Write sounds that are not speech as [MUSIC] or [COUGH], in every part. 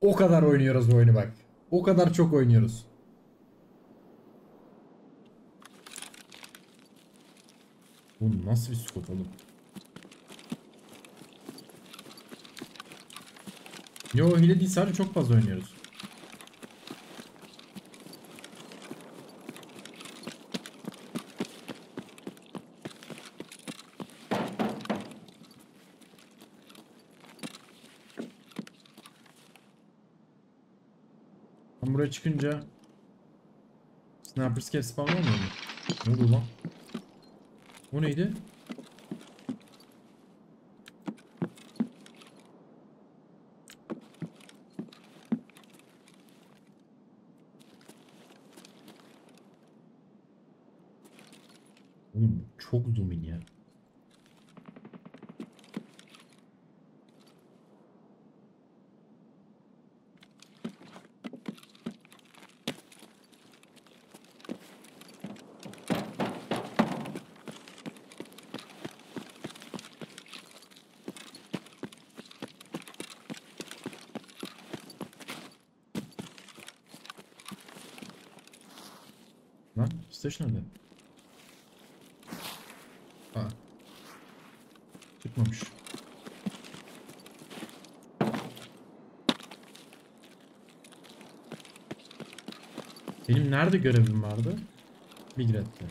O kadar oynuyoruz bu oyunu bak. O kadar çok oynuyoruz. Bu nasıl bir skop oğlum? Yo hile değil sadece çok fazla oynuyoruz. Buraya çıkınca Sniper Scape spawn olmuyor mu? Ne oldu lan? O neydi? Oğlum bu çok zoom in ya. Lan station nerede? Aa. Çıkmamış. Benim nerede görevim vardı? Migrat'te.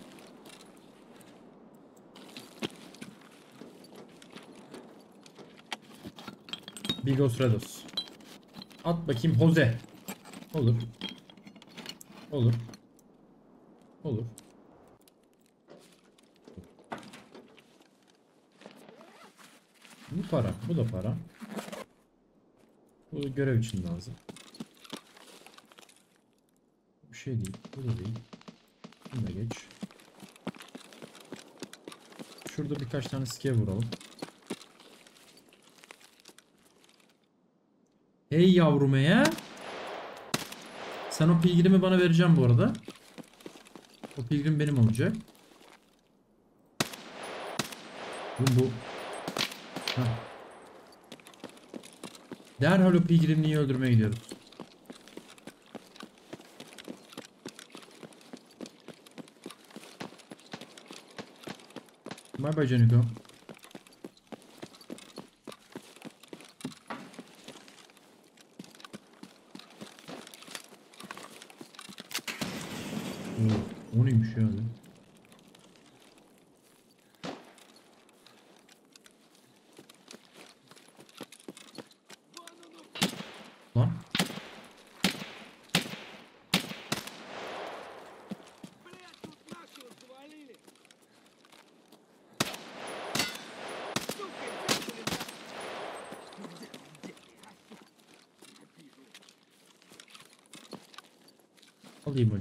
Bigos Redos. At bakayım Jose. Olur. Olur. Bu para. Bu da para. Bu görev için lazım. Bir şey değil. Bu da değil. Bunu da geç. Şurada birkaç tane skiye vuralım. Hey yavrum ya. Sen o pilgrimi bana vereceğim bu arada. O pilgrim benim olacak. Bu bu. Ha. Derhal o pilgrimliği öldürmeye gidiyoruz. Bye bye Canico.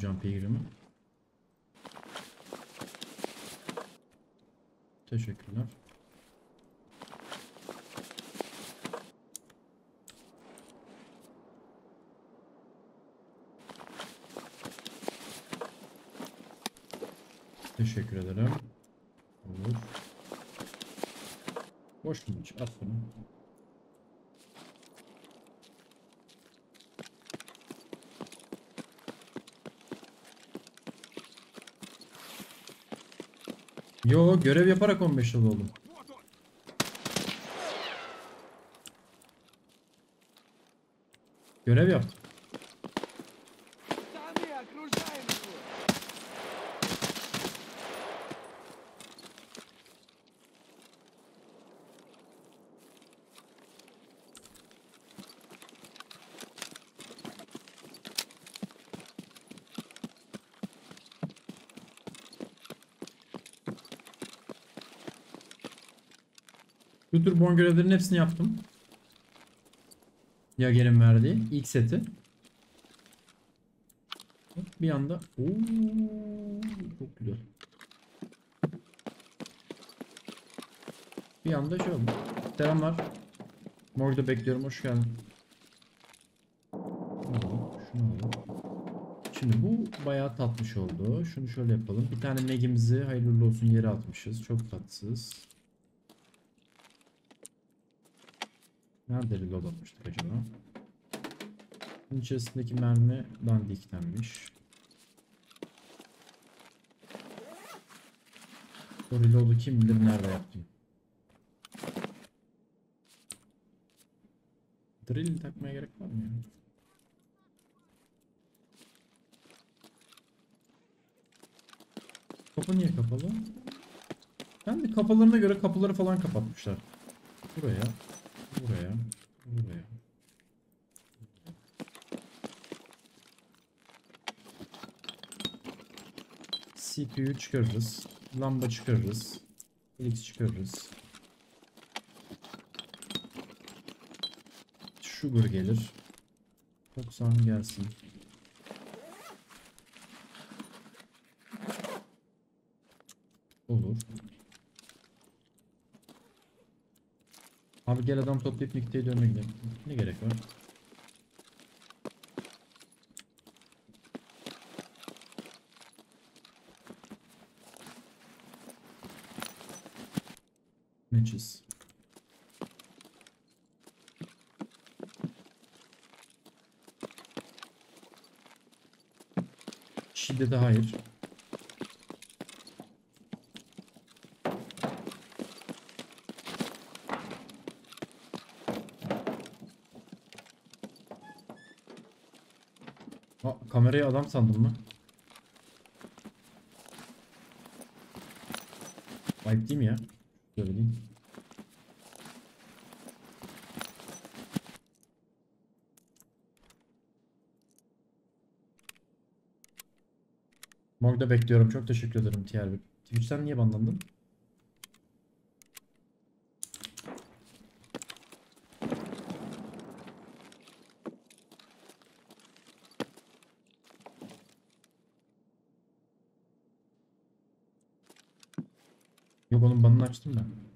Hocam pilgrimi. Teşekkürler. Teşekkür ederim. Olur. Boş mu hiç? At bunu. Yo görev yaparak 15 level oldum. Görev yaptım. Bu tür bon görevlerin hepsini yaptım. Yager'in verdiği ilk seti. Bir anda Oo, çok güzel. Bir anda şey oldu. Selamlar. Morgda bekliyorum. Hoş geldin. Şunu alalım. Şimdi bu bayağı tatlış oldu. Şunu şöyle yapalım. Bir tane negimizi hayırlı olsun yere atmışız. Çok tatsız. Nerede reload atmıştık acaba? Bunun içerisindeki mermi dandiktenmiş. O reload'u kim bilir nerede yaptım. Drill takmaya gerek var mı ya? Kapı niye kapalı? Ben de kafalarına göre kapıları falan kapatmışlar. Buraya, buraya, buraya. CPU çıkarırız. Lamba çıkarırız. Helix çıkarırız. Sugar gelir. 90 gelsin. Olur. Abi gel adam toplayıp Nikte'ye dönme gidelim. Ne gerek var? Matches. Şiddete hayır. Aa, kamerayı adam sandım mı? Ayıp değil mi ya? Şöyle değil. Morg'da bekliyorum. Çok teşekkür ederim TR1. Twitch'ten niye banlandın? Yok onun banını açtım ben.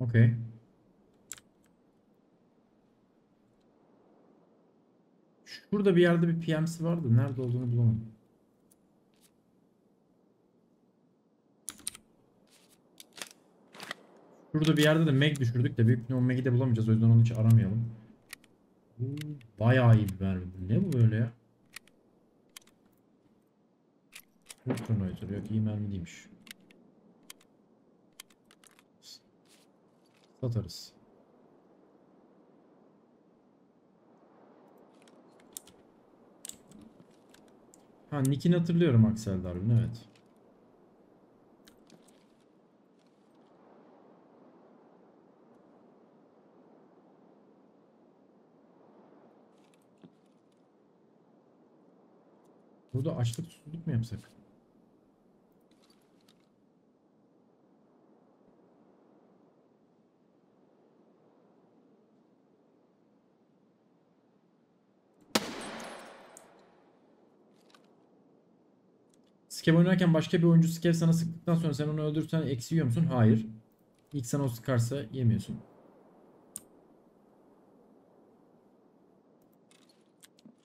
Okey. Şurada bir yerde bir PMC vardı. Nerede olduğunu bulamadım. Şurada bir yerde de Meg düşürdük de büyük ihtimalle Meg'i de bulamayacağız. O yüzden onu hiç aramayalım. Bayağı iyi bir mermi. Ne bu böyle ya? Ultranoizer yok iyi mermi değilmiş. Satarız. Ha nickini hatırlıyorum Axel Darwin evet. Burada açlık susuzluk mu yapsak? Skev oynarken başka bir oyuncu Skev sana sıktıktan sonra sen onu öldürürsen eksi yiyor musun? Hayır. İlk sana o sıkarsa yemiyorsun.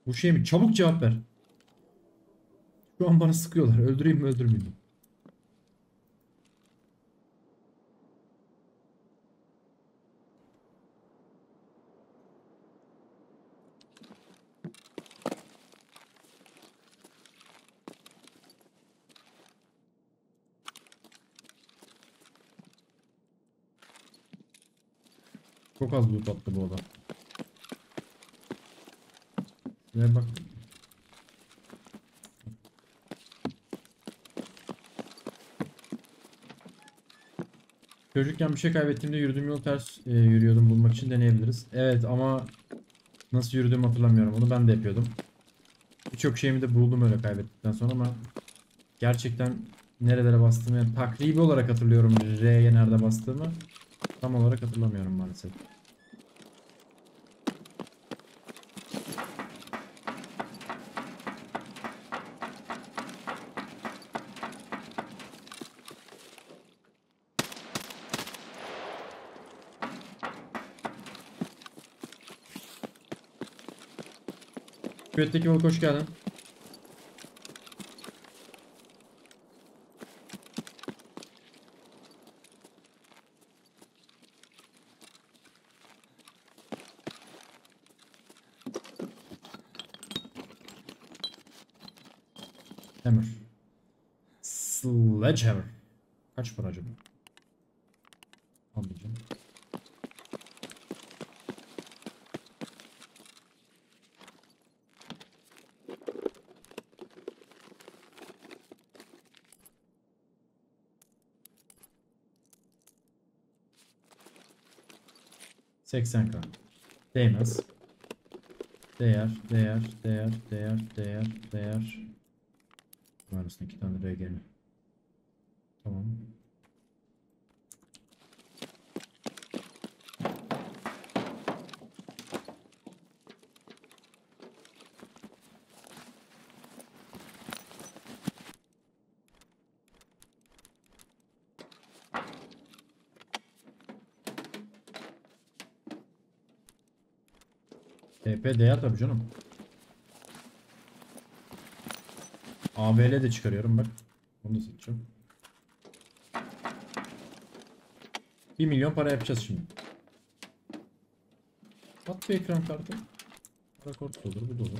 Bu şey mi? Çabuk cevap ver. Şu an bana sıkıyorlar. Öldüreyim mi öldürmeyeyim mi? Çok az loot attı bu adam. Şuraya bak. Çocukken bir şey kaybettiğimde yürüdüğüm yolu ters e, yürüyordum bulmak için deneyebiliriz. Evet ama nasıl yürüdüğümü hatırlamıyorum. Onu ben de yapıyordum. Birçok şeyimi de buldum öyle kaybettikten sonra ama gerçekten nerelere bastığımı yani takribi olarak hatırlıyorum R'ye nerede bastığımı. Tam olarak hatırlamıyorum maalesef. Küvetteki balık hoş geldin. Sledgehammer. Kaç para acaba? Almayacağım. Seksen k. Değmez. Değer, değer, değer, değer, değer, değer. Var iki tane R gene. Tamam. TP değer tabii canım. AVL de çıkarıyorum bak. Onu da satacağım. 1 milyon para yapacağız şimdi. At bir ekran kartı. Para da olur bu da olur.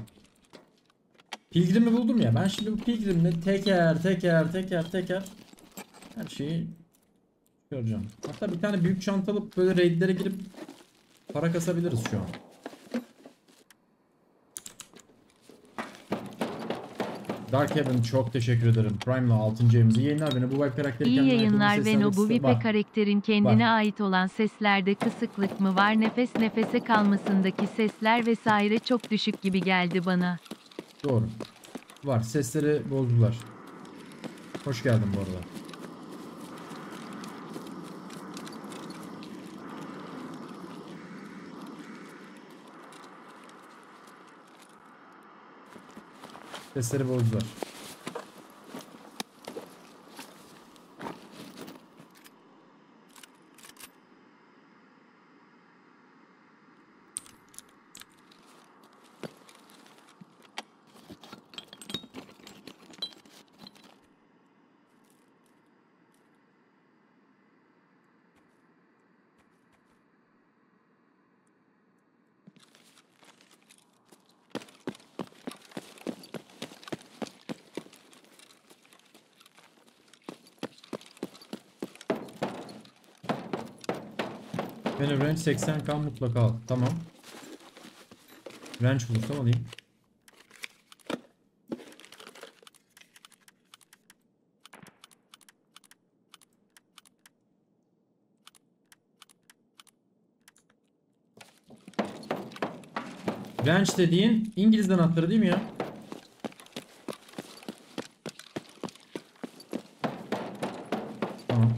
Pilgrim'i buldum ya. Ben şimdi bu pilgrimle teker teker teker teker her şeyi çıkaracağım. Hatta bir tane büyük çanta alıp böyle raidlere girip para kasabiliriz şu an. Dark Heaven çok teşekkür ederim. Prime'la 6. evimizi yayınlar beni bu web karakteri İyi yayınlar akıllı ve sesler no bu Vipe karakterin kendine Bak. ait olan seslerde kısıklık mı var nefes nefese kalmasındaki sesler vesaire çok düşük gibi geldi bana. Doğru. Var. Sesleri bozdular. Hoş geldin bu arada. Sesleri bozdular. Benim range 80k mutlaka al. Tamam. Range bulursam alayım. Range dediğin İngiliz'den anahtarı değil mi ya? Tamam.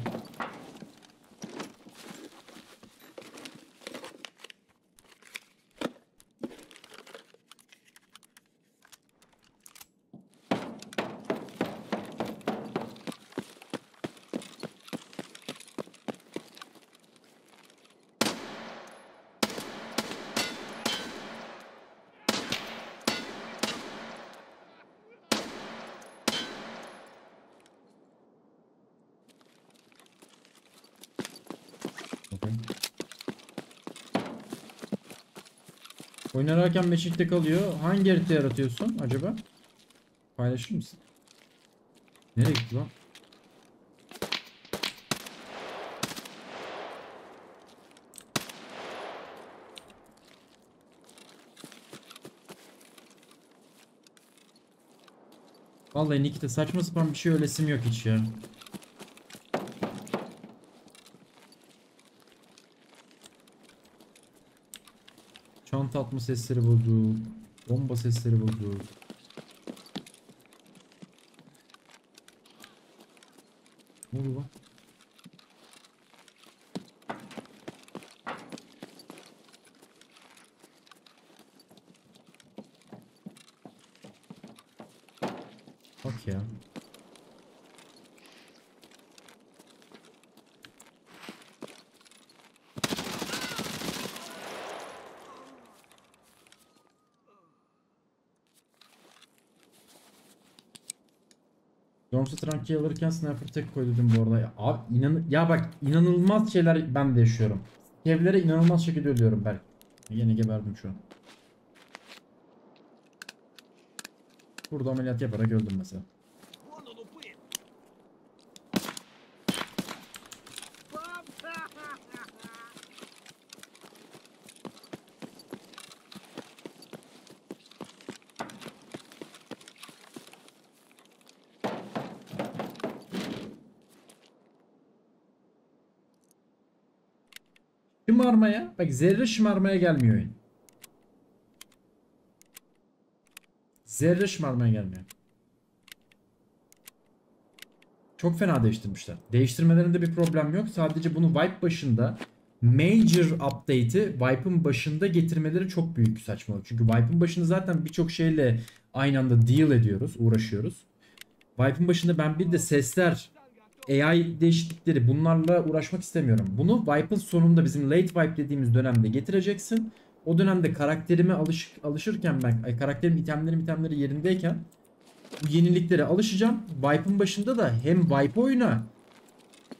Okey. Oynarken meşikte kalıyor. Hangi harita yaratıyorsun acaba? Paylaşır mısın? Nereye gitti lan? Vallahi Nick'te saçma sapan bir şey öyle sim yok hiç ya. Atma sesleri bozuk. Bomba sesleri bozuk. Ne oldu lan? Bak ya. Tranky'yi alırken sniper tek koy dedim bu arada. Ya, inan ya bak inanılmaz şeyler ben de yaşıyorum. Evlere inanılmaz şekilde ölüyorum belki. Yine geberdim şu an. Burada ameliyat yaparak öldüm mesela. Şımarmaya bak zerre şımarmaya gelmiyor oyun. Zerre şımarmaya gelmiyor. Çok fena değiştirmişler. Değiştirmelerinde bir problem yok. Sadece bunu wipe başında major update'i wipe'ın başında getirmeleri çok büyük saçmalık. Çünkü wipe'ın başında zaten birçok şeyle aynı anda deal ediyoruz, uğraşıyoruz. Wipe'ın başında ben bir de sesler, AI değişiklikleri bunlarla uğraşmak istemiyorum. Bunu Wipe'ın sonunda bizim late Wipe dediğimiz dönemde getireceksin. O dönemde karakterime alış, alışırken ben ay, karakterim itemlerim itemleri yerindeyken bu yeniliklere alışacağım. Wipe'ın başında da hem Wipe oyna,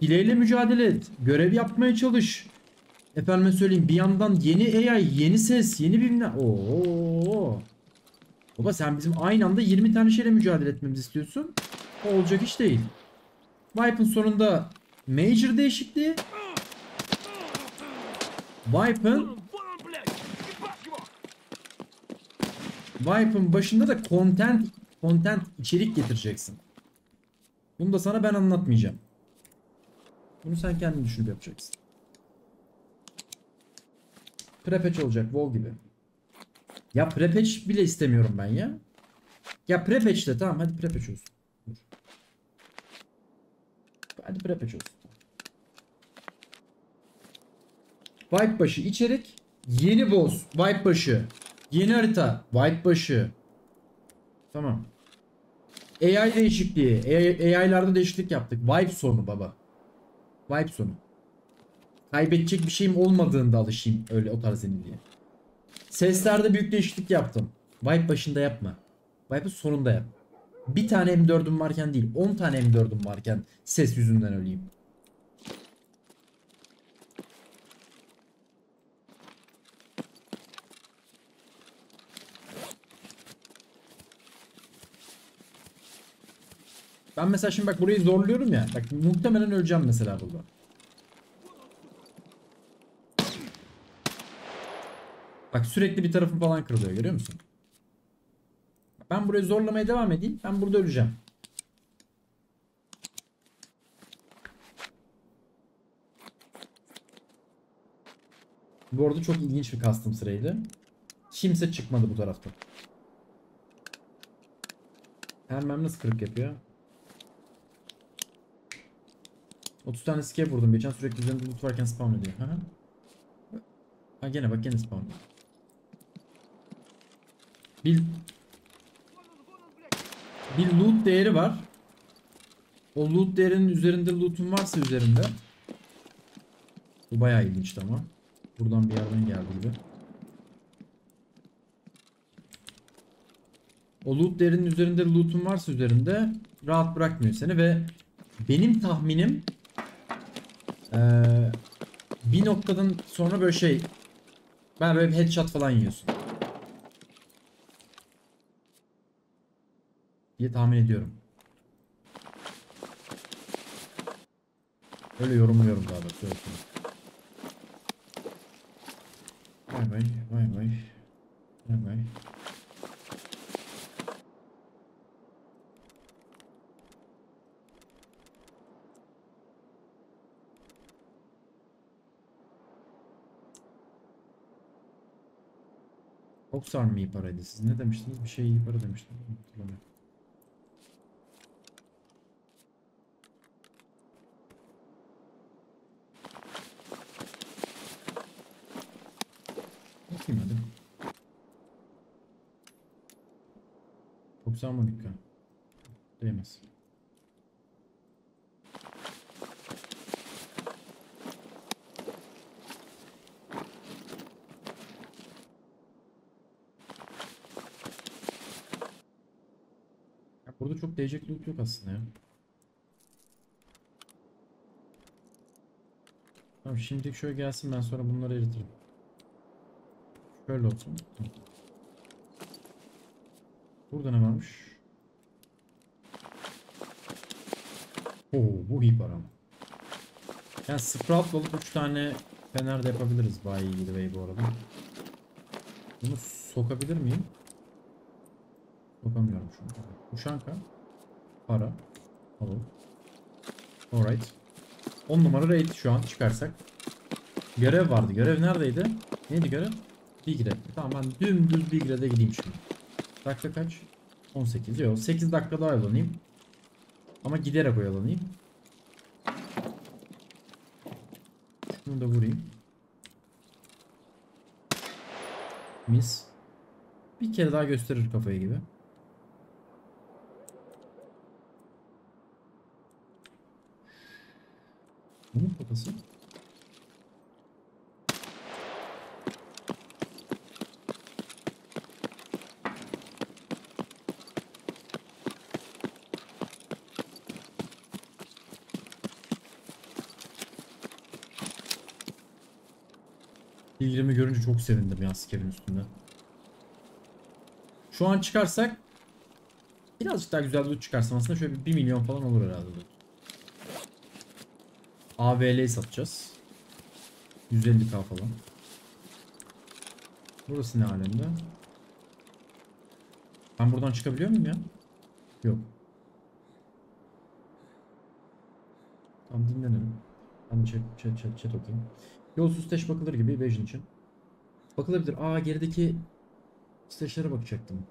hileyle mücadele et, görev yapmaya çalış. Efendime söyleyeyim bir yandan yeni AI, yeni ses, yeni bilmem. Oo. Baba sen bizim aynı anda 20 tane şeyle mücadele etmemizi istiyorsun. O olacak iş değil. Vipe'ın sonunda Major değişikliği. Vipe'ın Vipe'ın başında da content content içerik getireceksin. Bunu da sana ben anlatmayacağım. Bunu sen kendin düşünüp yapacaksın. Prepeç olacak WoW gibi. Ya prepeç bile istemiyorum ben ya. Ya prepeç de tamam hadi prepeç olsun. Hadi prepatch olsun. Wipe başı içerik. Yeni boss. Wipe başı. Yeni harita. Wipe başı. Tamam. AI değişikliği. AI, AI'larda değişiklik yaptık. Wipe sonu baba. Wipe sonu. Kaybedecek bir şeyim olmadığında alışayım öyle o tarz yeniliğe. Seslerde büyük değişiklik yaptım. Wipe başında yapma. Wipe'ın sonunda yap. Bir tane M4'üm varken değil 10 tane M4'üm varken ses yüzünden öleyim. Ben mesela şimdi bak burayı zorluyorum ya. Bak muhtemelen öleceğim mesela burada. Bak sürekli bir tarafım falan kırılıyor görüyor musun? Ben burayı zorlamaya devam edeyim. Ben burada öleceğim. Bu arada çok ilginç bir custom sıraydı. Kimse çıkmadı bu tarafta. Hemen nasıl kırık yapıyor? 30 tane skip vurdum geçen sürekli üzerinde loot varken spawn ediyor. Hı. Ha gene bak gene spawn. Bir, bir loot değeri var. O loot değerinin üzerinde loot'un varsa üzerinde. Bu bayağı ilginçti ama. Buradan bir yerden geldi gibi. O loot değerinin üzerinde loot'un varsa üzerinde rahat bırakmıyor seni ve benim tahminim eee, bir noktadan sonra böyle şey ben böyle headshot falan yiyorsun. Diye tahmin ediyorum. Öyle yorumluyorum daha doğrusu. Vay vay vay vay. Vay vay. Oxar mı iyi paraydı? Siz ne demiştiniz? Bir şey iyi para demiştiniz. Hatırlamıyorum. Bakayım hadi. 90 monika. Değmez. Burada çok değecek loot yok aslında ya. Tamam şimdilik şöyle gelsin ben sonra bunları eritirim. Şöyle olsun. Tamam. Burada ne varmış? Oo bu iyi para ama. Yani sprout alıp 3 tane fener de yapabiliriz Bay Way bu arada. Bunu sokabilir miyim? Sokamıyorum şu an. Uşanka. Para. Alalım. Alright. 10 numara raid şu an çıkarsak. Görev vardı. Görev neredeydi? Neydi görev? Bigre. Tamam ben dümdüz Bigre'de gideyim şimdi. Dakika kaç? 18. Yok 8 dakika daha oyalanayım. Ama giderek oyalanayım. Şunu da vurayım. Mis. Bir kere daha gösterir kafayı gibi. Bunun kafası. Bilgimi görünce çok sevindim ya sikerin üstünde. Şu an çıkarsak birazcık daha güzel loot çıkarsam aslında şöyle bir 1 milyon falan olur herhalde. AVL'yi satacağız. 150k falan. Burası ne alemde? Ben buradan çıkabiliyor muyum ya? Yok. Tamam dinlenelim. Ben chat chat chat chat okuyayım. Yolsuz stash bakılır gibi Evasion için. Bakılabilir. Aa gerideki stash'lere bakacaktım.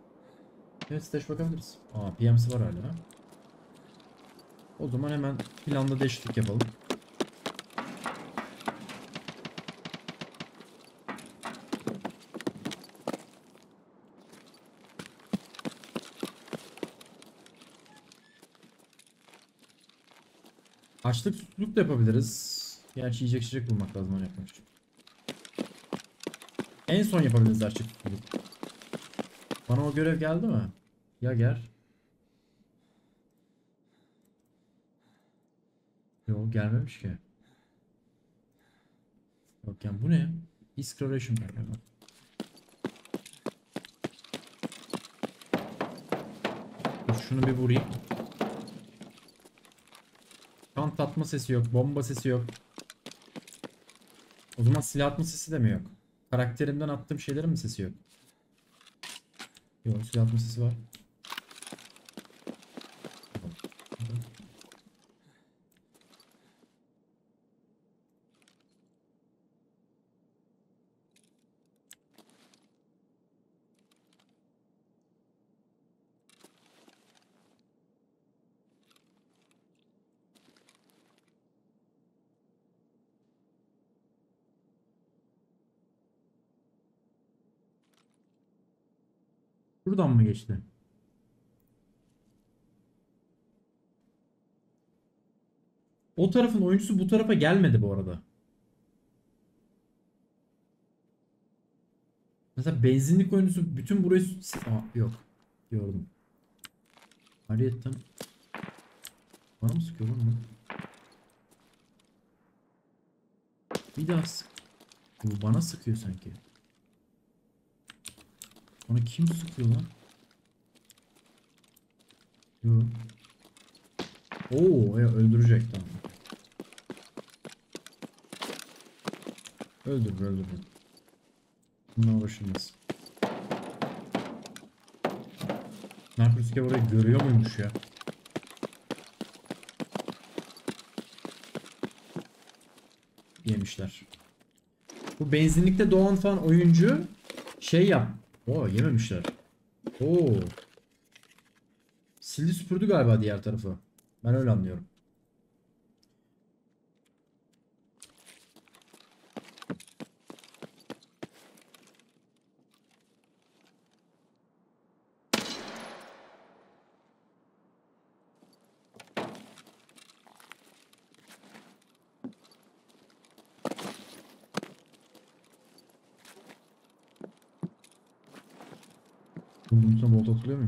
Evet stash bakabiliriz. Aa PM'si var hala. O zaman hemen planda değişiklik yapalım. Açlık susluluk da yapabiliriz. Gerçi yiyecek içecek bulmak lazım onu yapmak için. En son yapabiliriz susluluk. Bana o görev geldi mi? Ya gel. Yok gelmemiş ki. Yok yani bu ne? Pack. Dur şunu bir vurayım. Kan tatma sesi yok, bomba sesi yok. O zaman silah atma sesi de mi yok? Karakterimden attığım şeylerin mi sesi yok? Yok silah atma sesi var. Buradan mı geçti? O tarafın oyuncusu bu tarafa gelmedi bu arada. Mesela benzinlik oyuncusu bütün burayı... Aa, yok. Gördüm. Hariyetten... Bana mı sıkıyor lan? Bir daha sık. Bu bana sıkıyor sanki. Ona kim sıkıyor lan? Yok. Oo, ya öldürecek tamam. Öldür, öldür. Bununla uğraşılmaz. Narkotik orayı görüyor muymuş ya? Yemişler. Bu benzinlikte doğan falan oyuncu şey yap. Oo yememişler. Oo. Sildi süpürdü galiba diğer tarafı. Ben öyle anlıyorum.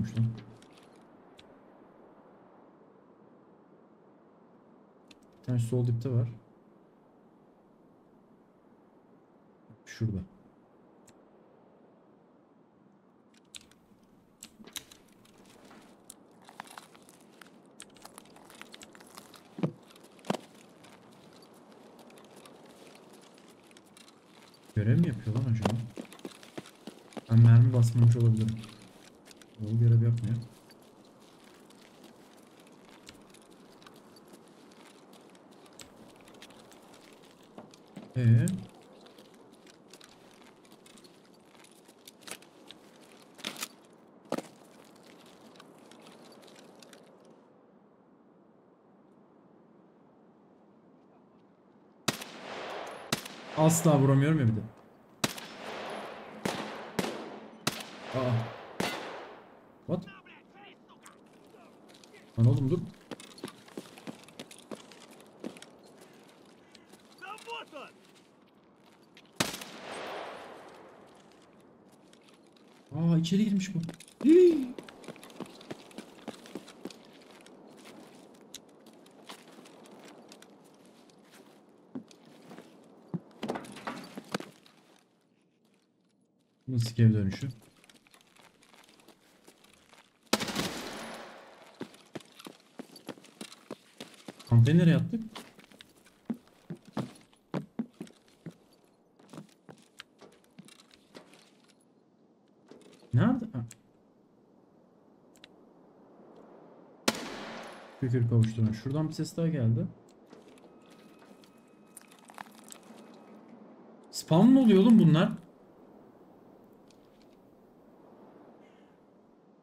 Muymuş lan? Bir tane sol dipte var. Şurada. Görev mi yapıyor lan acaba? Ben mermi basmamış olabilirim. O görev yapmıyor. Ee? Asla vuramıyorum ya bir de. Aa. What? Lan oğlum dur. Aa içeri girmiş bu. Kampanya nereye attık? Nerede? Ha. Şükür kavuşturma. Şuradan bir ses daha geldi. Spam mı oluyor oğlum bunlar?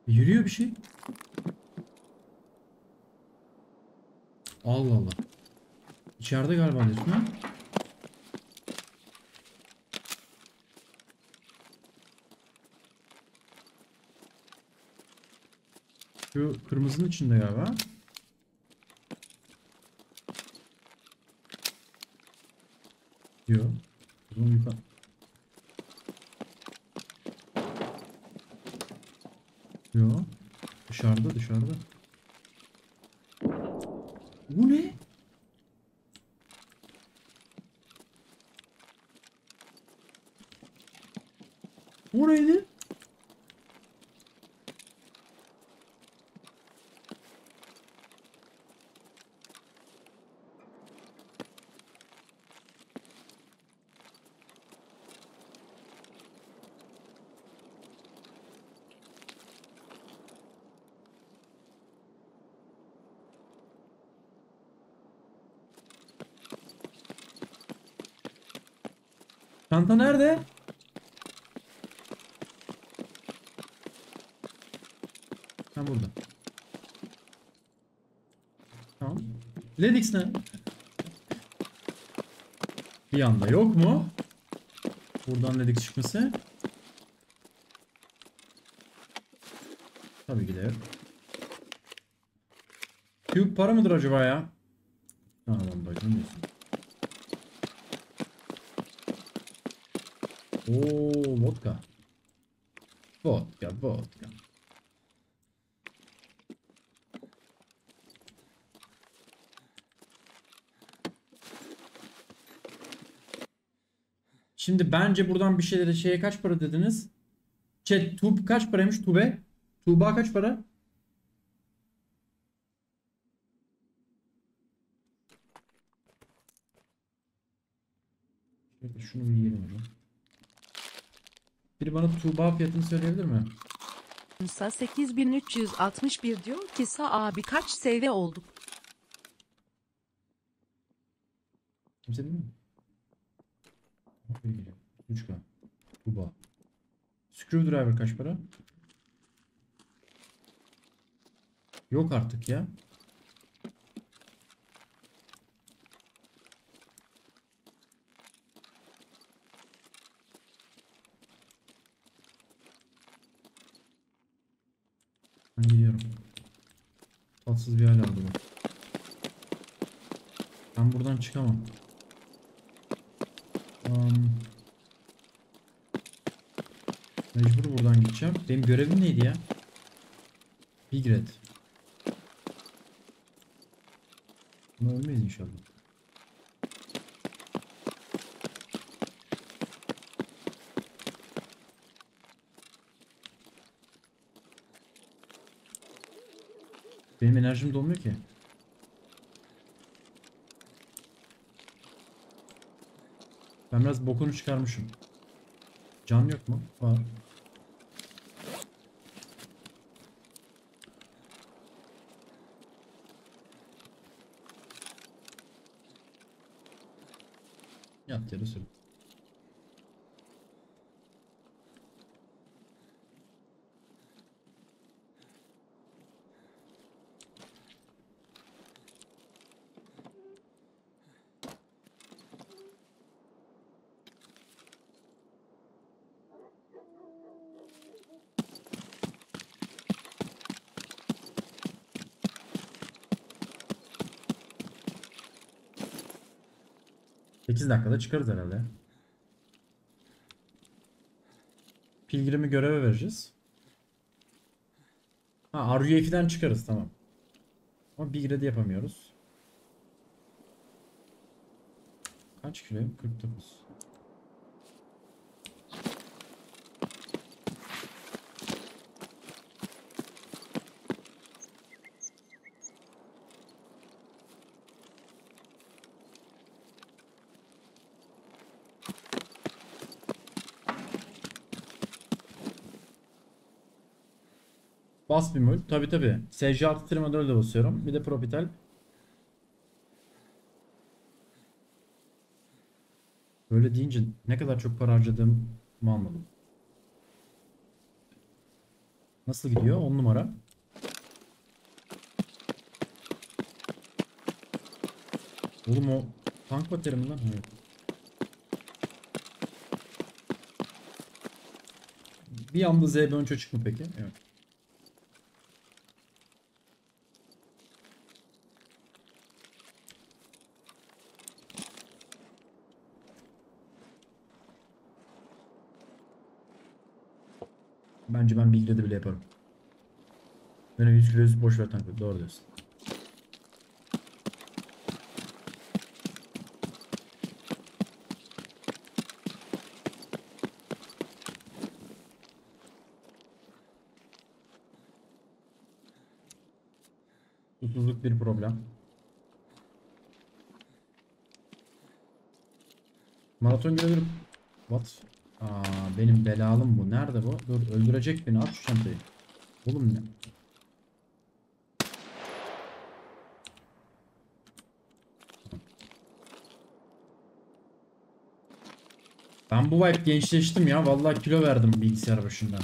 Yürüyor bir şey. Allah Allah. İçeride galiba diyorsun ha? Şu kırmızının içinde galiba. O zaman yukarı. Yok. Dışarıda dışarıda. Bu ne? O neydi? Çanta nerede? Ha burada. Tamam. Ledix ne? Bir anda yok mu? Buradan Ledix çıkması. Tabii ki de yok. Tube para mıdır acaba ya? Tamam bacım diyorsun. Oo vodka. Vodka, vodka. Şimdi bence buradan bir şeylere şeye kaç para dediniz? Chat tub kaç paraymış tube? Tuğba kaç para? Şöyle şunu bir yiyelim hocam. Biri bana Tuğba fiyatını söyleyebilir mi? Musa 8361 diyor ki Sa abi kaç seviye olduk? Kimse değil mi? Geliyor. 3K. Tuğba. Screwdriver kaç para? Yok artık ya. Ben gidiyorum. Tatsız bir hal aldı bu. Ben buradan çıkamam. Mecbur buradan gideceğim. Benim görevim neydi ya? Big Red. Buna ölmeyiz inşallah. Benim enerjim dolmuyor ki. Ben biraz bokunu çıkarmışım. Can yok mu? Var. de 事8 dakikada çıkarız herhalde. Pilgrim'i göreve vereceğiz. Ha RUF'den çıkarız tamam. Ama bir grade yapamıyoruz. Kaç kiloyum? 49. Bas bir mul. Tabi tabi. SC artı trimadol de basıyorum. Bir de propital. Böyle deyince ne kadar çok para harcadığımı anladım. Nasıl gidiyor? 10 numara. Oğlum o tank bateri mi lan? Evet. Bir anda ZB13 açık mı peki? Evet. Bence ben Big Red'i bile yaparım. Böyle 100 kilo üstü boş ver tankı. Doğru diyorsun. Susuzluk bir problem. Maraton görebilirim. What? Aa, benim belalım bu. Nerede bu? Dur öldürecek beni. At şu çantayı. Oğlum ne? Ben bu vibe gençleştim ya. Vallahi kilo verdim bilgisayar başında.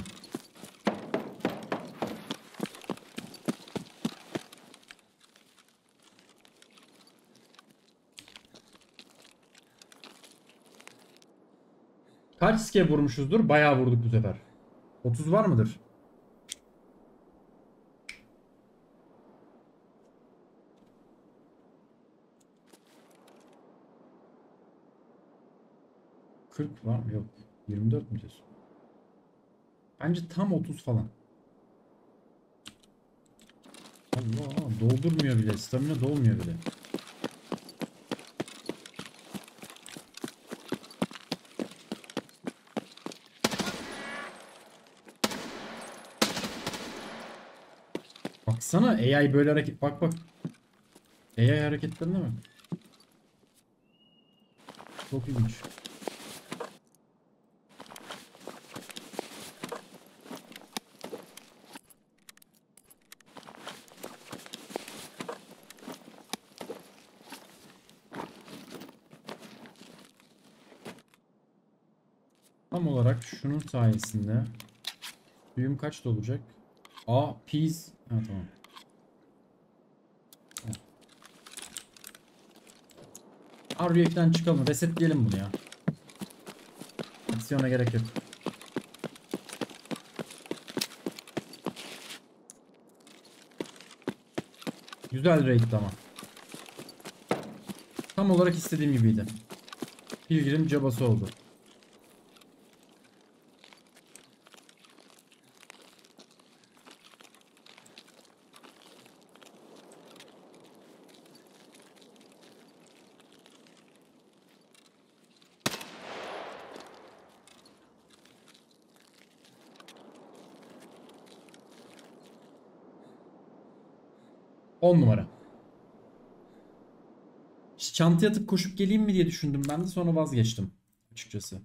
Kaç ske vurmuşuzdur? Bayağı vurduk bu sefer. 30 var mıdır? Kırk var mı? Yok. 24 mi diyorsun? Bence tam 30 falan. Allah doldurmuyor bile. Stamina dolmuyor bile. Baksana AI böyle hareket bak bak. AI hareketlerine bak. Çok ilginç. Tam olarak şunun sayesinde Suyum kaçta olacak? Aa peas. Ha tamam. Arruyek'ten çıkalım. Resetleyelim bunu ya. Aksiyona gerek yok. Güzel raid ama. Tam olarak istediğim gibiydi. Pilgrim cabası oldu. On numara. İşte çantaya atıp koşup geleyim mi diye düşündüm ben de sonra vazgeçtim açıkçası.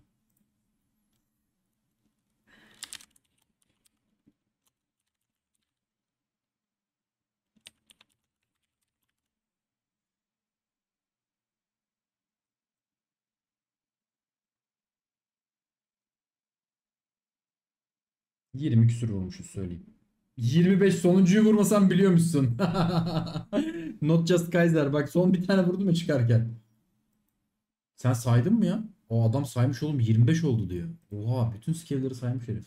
Yirmi küsür vurmuşuz söyleyeyim. 25 sonuncuyu vurmasam biliyormuşsun. [LAUGHS] Not just Kaiser. Bak son bir tane vurdum ya çıkarken. Sen saydın mı ya? O adam saymış oğlum 25 oldu diyor. Oha bütün skill'leri saymış herif.